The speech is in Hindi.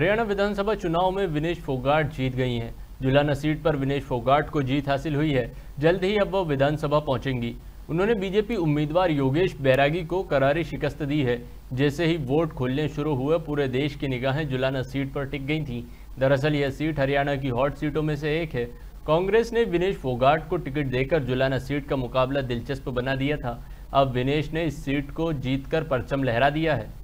हरियाणा विधानसभा चुनाव में विनेश फोगाट जीत गई हैं। जुलाना सीट पर विनेश फोगाट को जीत हासिल हुई है। जल्द ही अब वो विधानसभा पहुंचेंगी। उन्होंने बीजेपी उम्मीदवार योगेश बैरागी को करारी शिकस्त दी है। जैसे ही वोट खोलने शुरू हुए, पूरे देश की निगाहें जुलाना सीट पर टिक गई थी। दरअसल यह सीट हरियाणा की हॉट सीटों में से एक है। कांग्रेस ने विनेश फोगाट को टिकट देकर जुलाना सीट का मुकाबला दिलचस्प बना दिया था। अब विनेश ने इस सीट को जीतकर परचम लहरा दिया है।